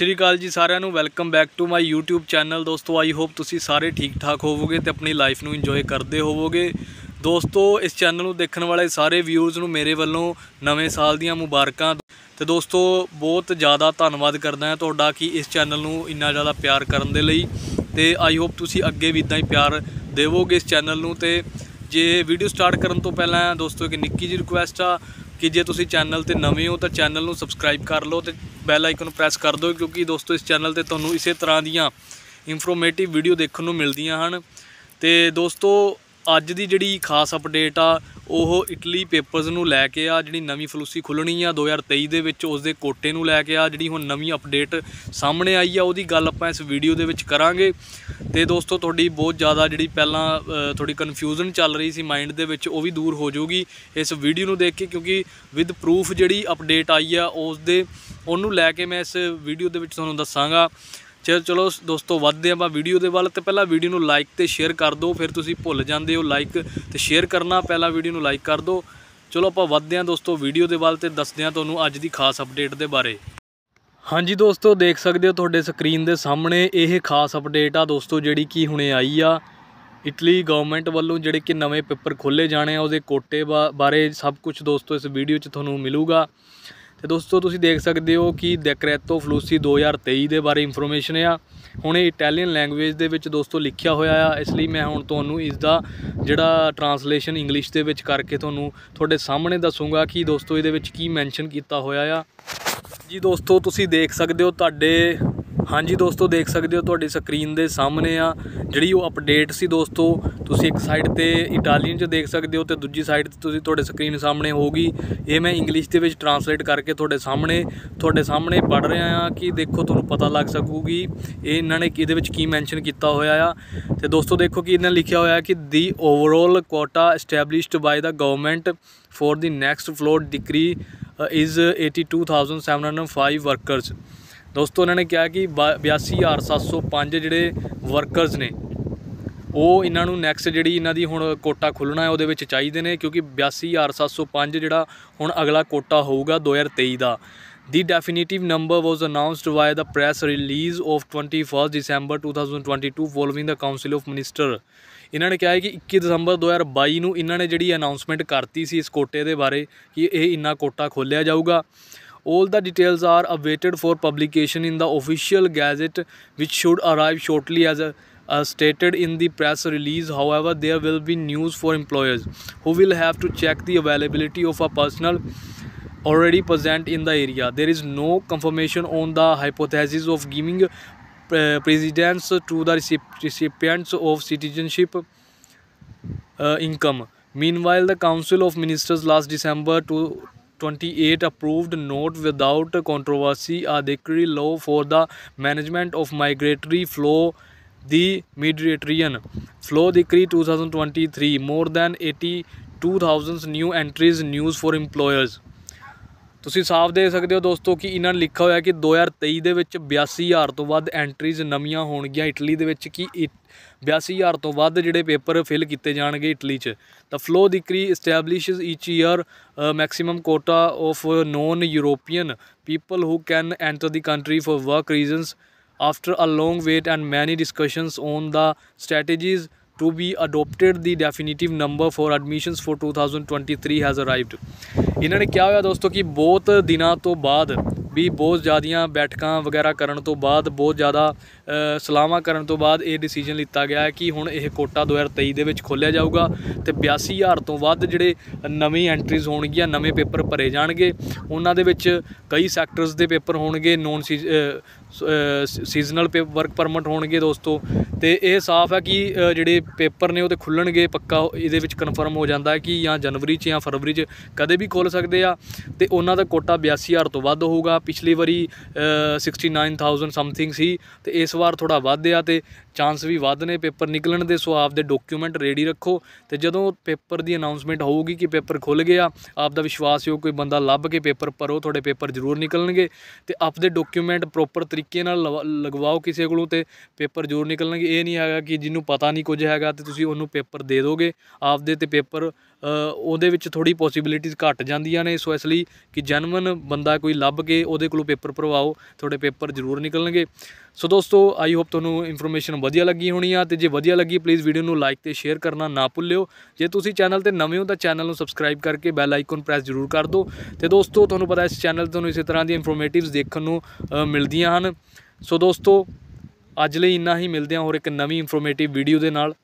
ਸ਼੍ਰੀ ਅਕਾਲ ਜੀ ਸਾਰਿਆਂ ਨੂੰ welcome back to my YouTube channel ਦੋਸਤੋ ਆਈ ਹੋਪ ਤੁਸੀਂ ਸਾਰੇ ਠੀਕ ਠਾਕ ਹੋਵੋਗੇ ਤੇ ਆਪਣੀ ਲਾਈਫ ਨੂੰ ਇੰਜੋਏ ਕਰਦੇ ਹੋਵੋਗੇ। ਦੋਸਤੋ, ਇਸ ਚੈਨਲ ਨੂੰ ਦੇਖਣ ਵਾਲੇ ਸਾਰੇ ਵਿਊਅਰਸ ਨੂੰ ਮੇਰੇ ਵੱਲੋਂ ਨਵੇਂ ਸਾਲ ਦੀਆਂ ਮੁਬਾਰਕਾਂ। ਤੇ ਦੋਸਤੋ, ਬਹੁਤ ਜ਼ਿਆਦਾ ਧੰਨਵਾਦ ਕਰਦਾ ਹਾਂ ਤੁਹਾਡਾ ਕਿ ਇਸ ਚੈਨਲ ਨੂੰ ਇੰਨਾ ਜ਼ਿਆਦਾ ਪਿਆਰ ਕਰਨ ਦੇ ਲਈ। ਤੇ ਆਈ ਹੋਪ ਤੁਸੀਂ ਅੱਗੇ ਵੀ ਇਦਾਂ ਹੀ ਪਿਆਰ ਦੇਵੋਗੇ ਇਸ ਚੈਨਲ ਨੂੰ। ਤੇ ਜੇ ਵੀਡੀਓ ਸਟਾਰਟ ਕਰਨ ਤੋਂ ਪਹਿਲਾਂ, ਦੋਸਤੋ, ਇੱਕ ਨਿੱਕੀ ਜਿਹੀ ਰਿਕੁਐਸਟ ਆ ਕਿ ਜੇ ਤੁਸੀਂ ਚੈਨਲ ਤੇ ਨਵੇਂ ਹੋ ਤਾਂ ਚੈਨਲ ਨੂੰ ਸਬਸਕ੍ਰਾਈਬ ਕਰ ਲਓ ਤੇ ਬੈਲ ਆਈਕਨ ਨੂੰ ਪ੍ਰੈਸ ਕਰ ਦਿਓ, ਕਿਉਂਕਿ ਦੋਸਤੋ ਇਸ ਚੈਨਲ ਤੇ ਤੁਹਾਨੂੰ ਇਸੇ ਤਰ੍ਹਾਂ ਦੀਆਂ ਇਨਫੋਰਮੇਟਿਵ ਵੀਡੀਓ ਦੇਖਣ ਨੂੰ ਮਿਲਦੀਆਂ ਹਨ। ਤੇ ਦੋਸਤੋ, ਅੱਜ ਦੀ ਜਿਹੜੀ ਖਾਸ ਅਪਡੇਟ ਆ ਉਹ ਇਟਲੀ ਪੇਪਰਸ ਨੂੰ ਲੈ ਕੇ ਆ ਜਿਹੜੀ ਨਵੀਂ ਫਲੂਸੀ ਖੁੱਲਣੀ ਆ 2023 ਦੇ ਵਿੱਚ ਉਸ ਦੇ ਕੋਟੇ ਨੂੰ ਲੈ ਕੇ ਆ ਜਿਹੜੀ ਹੁਣ ਨਵੀਂ ਅਪਡੇਟ ਸਾਹਮਣੇ ਆਈ ਆ ਉਹਦੀ ਗੱਲ ਆਪਾਂ ਇਸ ਵੀਡੀਓ ਦੇ ਵਿੱਚ ਕਰਾਂਗੇ। ਤੇ ਦੋਸਤੋ ਤੁਹਾਡੀ ਬਹੁਤ ਜ਼ਿਆਦਾ ਜਿਹੜੀ ਪਹਿਲਾਂ ਅ, ਥੋੜੀ ਕਨਫਿਊਜ਼ਨ ਚੱਲ ਰਹੀ ਸੀ ਮਾਈਂਡ ਦੇ ਵਿੱਚ ਉਹ ਵੀ ਦੂਰ ਹੋ ਜਾਊਗੀ ਇਸ ਵੀਡੀਓ ਨੂੰ ਦੇਖ ਕੇ ਕਿਉਂਕਿ ਵਿਦ ਪ੍ਰੂਫ ਜਿਹੜੀ ਅਪਡੇਟ ਆਈ ਆ ਉਸ ਦੇ ਉਹਨੂੰ ਲੈ ਕੇ ਮੈਂ ਇਸ ਵੀਡੀਓ ਦੇ ਵਿੱਚ ਤੁਹਾਨੂੰ ਦੱਸਾਂਗਾ। ਚਲੋ ਚਲੋ ਦੋਸਤੋ, ਵੱਧਦੇ ਆਪਾਂ ਵੀਡੀਓ ਦੇ ਵੱਲ ਤੇ ਪਹਿਲਾਂ ਵੀਡੀਓ ਨੂੰ ਲਾਈਕ ਤੇ ਸ਼ੇਅਰ ਕਰ ਦਿਓ, ਫਿਰ ਤੁਸੀਂ ਭੁੱਲ ਜਾਂਦੇ ਹੋ ਲਾਈਕ ਤੇ ਸ਼ੇਅਰ ਕਰਨਾ, ਪਹਿਲਾਂ ਵੀਡੀਓ ਨੂੰ ਲਾਈਕ ਕਰ ਦਿਓ। ਚਲੋ, ਆਪਾਂ ਵੱਧਦੇ ਹਾਂ ਦੋਸਤੋ ਵੀਡੀਓ ਦੇ ਵੱਲ ਤੇ ਦੱਸਦੇ ਹਾਂ ਤੁਹਾਨੂੰ ਅੱਜ ਦੀ ਖਾਸ ਅਪਡੇਟ ਦੇ ਬਾਰੇ। ਹਾਂਜੀ ਦੋਸਤੋ, ਦੇਖ ਸਕਦੇ ਹੋ ਤੁਹਾਡੇ ਸਕਰੀਨ ਦੇ ਸਾਹਮਣੇ ਇਹ ਖਾਸ ਅਪਡੇਟ ਆ ਦੋਸਤੋ, ਜਿਹੜੀ ਕਿ ਹੁਣੇ ਆਈ ਆ। ਇਟਲੀ ਗਵਰਨਮੈਂਟ ਵੱਲੋਂ ਜਿਹੜੇ ਕਿ ਨਵੇਂ ਪੇਪਰ ਖੋਲੇ ਜਾਣੇ ਆ, ਉਹਦੇ ਕੋਟੇ ਬਾ- ਬਾਰੇ ਸਭ ਕੁਝ ਦੋਸਤੋ ਇਸ ਵੀਡੀਓ 'ਚ ਤੁਹਾਨੂੰ ਮਿਲੂਗਾ। ਤੇ ਦੋਸਤੋ, ਤੁਸੀਂ ਦੇਖ ਸਕਦੇ ਹੋ ਕਿ ਡੈਕਰੇਟੋ ਫਲੂਸੀ 2023 ਦੇ ਬਾਰੇ ਇਨਫੋਰਮੇਸ਼ਨ ਆ। ਹੁਣ ਇਹ ਇਟਾਲੀਅਨ ਲੈਂਗੁਏਜ ਦੇ ਵਿੱਚ ਦੋਸਤੋ ਲਿਖਿਆ ਹੋਇਆ ਆ। ਇਸ ਲਈ ਮੈਂ ਹੁਣ ਤੁਹਾਨੂੰ ਇਸ ਦਾ ਜਿਹੜਾ ਟਰਾਂਸਲੇਸ਼ਨ ਇੰਗਲਿਸ਼ ਦੇ ਵਿੱਚ ਕਰਕੇ ਤੁਹਾਨੂੰ ਤੁਹਾਡੇ ਸਾਹਮਣੇ ਦੱਸੂਗਾ ਕਿ ਦੋਸਤੋ ਇਹਦੇ ਵਿੱਚ ਕੀ ਮੈਂਸ਼ਨ ਕੀਤਾ ਹੋਇਆ ਆ। ਜੀ ਦੋਸਤੋ, ਤੁਸੀਂ ਦੇਖ ਸਕਦੇ ਹੋ ਤੁਹਾਡੇ ਹਾਂਜੀ ਦੋਸਤੋ, ਦੇਖ ਸਕਦੇ ਹੋ ਤੁਹਾਡੀ ਸਕਰੀਨ ਦੇ ਸਾਹਮਣੇ ਆ ਜਿਹੜੀ ਉਹ ਅਪਡੇਟ ਸੀ ਦੋਸਤੋ। ਤੁਸੀਂ ਇੱਕ ਸਾਈਡ ਤੇ ਇਟਾਲੀਅਨ ਚ ਦੇਖ ਸਕਦੇ ਹੋ ਤੇ ਦੂਜੀ ਸਾਈਡ ਤੇ ਤੁਸੀਂ ਤੁਹਾਡੇ ਸਕਰੀਨ ਸਾਹਮਣੇ ਹੋਊਗੀ। ਇਹ ਮੈਂ ਇੰਗਲਿਸ਼ ਦੇ ਵਿੱਚ ਟਰਾਂਸਲੇਟ ਕਰਕੇ ਤੁਹਾਡੇ ਸਾਹਮਣੇ ਤੁਹਾਡੇ ਸਾਹਮਣੇ ਪੜ ਰਿਹਾ ਆ ਕਿ ਦੇਖੋ ਤੁਹਾਨੂੰ ਪਤਾ ਲੱਗ ਸਕੂਗੀ ਇਹ ਇਹਨਾਂ ਨੇ ਇਹਦੇ ਵਿੱਚ ਕੀ ਮੈਂਸ਼ਨ ਕੀਤਾ ਹੋਇਆ ਆ। ਤੇ ਦੋਸਤੋ, ਦੇਖੋ ਕਿ ਇਹਨਾਂ ਲਿਖਿਆ ਹੋਇਆ ਕਿ the overall quota established by the government for the next floor decree is 82705 workers ਦੋਸਤੋ ਇਹਨਾਂ ਨੇ ਕਿਹਾ ਕਿ 82705 ਜਿਹੜੇ ਵਰਕਰਸ ਨੇ, ਉਹ ਇਹਨਾਂ ਨੂੰ ਨੈਕਸਟ ਜਿਹੜੀ ਇਹਨਾਂ ਦੀ ਹੁਣ ਕੋਟਾ ਖੁੱਲਣਾ ਹੈ, ਉਹਦੇ ਵਿੱਚ ਚਾਹੀਦੇ ਨੇ, ਕਿਉਂਕਿ 82705 ਜਿਹੜਾ ਹੁਣ ਅਗਲਾ ਕੋਟਾ ਹੋਊਗਾ 2023 ਦਾ The definitive number was announced via the press release of 21st December 2022 following the Council of Minister. ਇਹਨਾਂ ਨੇ ਕਿਹਾ ਹੈ ਕਿ 21 ਦਸੰਬਰ 2022 ਨੂੰ ਇਹਨਾਂ ਨੇ ਜਿਹੜੀ ਅਨਾਉਂਸਮੈਂਟ ਕਰਤੀ ਸੀ ਇਸ ਕੋਟੇ ਦੇ ਬਾਰੇ, ਕਿ ਇਹ ਇੰਨਾ ਕੋਟਾ ਖੋਲਿਆ ਜਾਊਗਾ All the details are awaited for publication in the official gazette which should arrive shortly as a as stated in the press release however there will be news for employers who will have to check the availability of a personnel already present in the area there is no confirmation on the hypothesis of giving uh, precedence to the recipients of citizenship uh, income. Meanwhile, the Council of Ministers last December to 28 approved note without controversy a decree law for the management of migratory flow the Mediterranean flow decree 2023 more than 82,000 new entries news for employers ਤੁਸੀਂ ਸਾਫ਼ ਦੇਖ ਸਕਦੇ ਹੋ ਦੋਸਤੋ ਕਿ ਇਹਨਾਂ ਨੇ ਲਿਖਿਆ ਹੋਇਆ ਕਿ 2023 ਦੇ ਵਿੱਚ 82000 ਤੋਂ ਵੱਧ ਐਂਟਰੀਜ਼ ਨਵੀਆਂ ਹੋਣਗੀਆਂ ਇਟਲੀ ਦੇ ਵਿੱਚ ਕਿ 82000 ਤੋਂ ਵੱਧ ਜਿਹੜੇ ਪੇਪਰ ਫਿਲ ਕੀਤੇ ਜਾਣਗੇ ਇਟਲੀ 'ਚ ਤਾਂ flow decree establishes each year maximum quota of non European people who can enter the country for work reasons after a long wait and many discussions on the strategies to be adopted the definitive number for admissions for 2023 has arrived ਇਹਨਾਂ ਨੇ ਕਿਹਾ ਹੋਇਆ ਦੋਸਤੋ ਕਿ ਬਹੁਤ ਦਿਨਾਂ ਤੋਂ ਬਾਅਦ ਵੀ ਬਹੁਤ ਜ਼ਿਆਦੀਆਂ ਬੈਠਕਾਂ ਵਗੈਰਾ ਕਰਨ ਤੋਂ ਬਾਅਦ, ਬਹੁਤ ਜ਼ਿਆਦਾ ਸਲਾਹਾਂ ਕਰਨ ਤੋਂ ਬਾਅਦ ਇਹ ਡਿਸੀਜਨ ਲਿੱਤਾ ਗਿਆ ਹੈ ਕਿ ਹੁਣ ਇਹ ਕੋਟਾ 2023 ਦੇ ਵਿੱਚ ਖੋਲ੍ਹਿਆ ਜਾਊਗਾ ਤੇ 82000 ਤੋਂ ਵੱਧ ਜਿਹੜੇ ਨਵੀਂ ਐਂਟਰੀਜ਼ ਹੋਣਗੀਆਂ, ਨਵੇਂ ਪੇਪਰ ਭਰੇ ਜਾਣਗੇ। ਉਹਨਾਂ ਦੇ ਵਿੱਚ ਕਈ ਸੈਕਟਰਸ ਦੇ ਪੇਪਰ ਹੋਣਗੇ ਨੋਨ ਸੀਜ਼ਨਲ ਵਰਕ ਪਰਮਿਟ ਹੋਣਗੇ ਦੋਸਤੋ। ਤੇ ਇਹ ਸਾਫ਼ ਹੈ ਕਿ ਜਿਹੜੇ ਪੇਪਰ ਨੇ ਉਹ ਤੇ ਖੁੱਲਣਗੇ, ਪੱਕਾ ਇਹਦੇ ਵਿੱਚ ਕਨਫਰਮ ਹੋ ਜਾਂਦਾ ਹੈ ਕਿ ਜਾਂ ਜਨਵਰੀ 'ਚ ਜਾਂ ਫਰਵਰੀ 'ਚ ਕਦੇ ਵੀ ਖੁੱਲ ਸਕਦੇ ਆ। ਤੇ ਉਹਨਾਂ ਦਾ ਕੋਟਾ 82000 ਤੋਂ ਵੱਧ ਹੋਊਗਾ ਪਿਛਲੀ ਵਾਰੀ ਅ, 69000 ਸਮਥਿੰਗ ਸੀ ਤੇ ਇਸ ਵਾਰ ਥੋੜਾ ਵੱਧ ਆ ਤੇ ਚਾਂਸ ਵੀ ਵੱਧ ਨੇ। ਪੇਪਰ ਨਿਕਲਣ ਦੇ ਸੋ ਆਪ ਦੇ ਡਾਕੂਮੈਂਟ ਰੈਡੀ ਰੱਖੋ ਤੇ ਜਦੋਂ ਪੇਪਰ ਦੀ ਅਨਾਉਂਸਮੈਂਟ ਹੋਊਗੀ ਕਿ ਪੇਪਰ ਖੁੱਲ ਗਿਆ ਆਪ ਦਾ ਵਿਸ਼ਵਾਸ ਹੋ ਕੋਈ ਬੰਦਾ ਲੱਭ ਕੇ ਪੇਪਰ ਭਰੋ ਤੁਹਾਡੇ ਪੇਪਰ ਜ਼ਰੂਰ ਨਿਕਲਣਗੇ ਤੇ ਆਪਦੇ ਡਾਕੂਮੈਂਟ ਪ੍ਰੋਪਰ ਤਰੀਕੇ ਨਾਲ ਲਵਾ- ਲਗਵਾਓ ਕਿਸੇ ਕੋਲੋਂ ਤੇ ਪੇਪਰ ਜ਼ਰੂਰ ਨਿਕਲਣਗੇ। ਇਹ ਨਹੀਂ ਹੈਗਾ ਕਿ ਜਿਹਨੂੰ ਪਤਾ ਨਹੀਂ ਕੁਝ ਹੈਗਾ ਤੇ ਤੁਸੀਂ ਉਹਨੂੰ ਪੇਪਰ ਦੇ ਦੋਗੇ। ਆਪਦੇ ਤੇ ਪੇਪਰ ਉਹਦੇ ਵਿੱਚ ਥੋੜੀ ਪੋਸੀਬਿਲਿਟੀਜ਼ ਘਟ ਜਾਂਦੀਆਂ ਨੇ। ਸੋ ਇਸ ਲਈ ਕਿ ਜੈਨੂਇਨ ਬੰਦਾ ਕੋਈ ਲੱਭ ਕੇ ਉਹਦੇ ਕੋਲੋਂ ਪੇਪਰ ਭਰਵਾਓ, ਤੁਹਾਡੇ ਪੇਪਰ ਜ਼ਰੂਰ ਨਿਕਲਣਗੇ। ਸੋ ਦੋਸਤੋ ਆਈ ਹੋਪ ਤੁਹਾਨੂੰ ਇਨਫੋਰਮੇਸ਼ਨ ਵਧੀਆ ਲੱਗੀ ਹੋਣੀ ਆ। ਤੇ ਜੇ ਵਧੀਆ ਲੱਗੀ ਪਲੀਜ਼ ਵੀਡੀਓ ਨੂੰ ਲਾਈਕ ਤੇ ਸ਼ੇਅਰ ਕਰਨਾ ਨਾ ਭੁੱਲਿਓ। ਜੇ ਤੁਸੀਂ ਚੈਨਲ ਤੇ ਨਵੇਂ ਹੋ, ਤਾਂ ਚੈਨਲ ਨੂੰ ਸਬਸਕ੍ਰਾਈਬ ਕਰਕੇ ਬੈਲ ਆਈਕਨ ਪ੍ਰੈਸ ਜ਼ਰੂਰ ਕਰ ਦਿਓ। ਤੇ ਦੋਸਤੋ, ਤੁਹਾਨੂੰ ਪਤਾ ਇਸ ਚੈਨਲ ਤੇ ਤੁਹਾਨੂੰ ਇਸੇ ਤਰ੍ਹਾਂ ਦੀਆਂ ਇਨਫੋਰਮੇਟਿਵਸ ਦੇਖਣ ਨੂੰ ਮਿਲਦੀਆਂ ਹਨ। ਸੋ ਦੋਸਤੋ, ਅੱਜ ਲਈ ਇੰਨਾ ਹੀ। ਮਿਲਦੇ ਹਾਂ ਹੋਰ ਇੱਕ ਨਵੀਂ ਇਨਫੋਰਮੇਟਿਵ ਵੀਡੀਓ ਦੇ ਨਾਲ।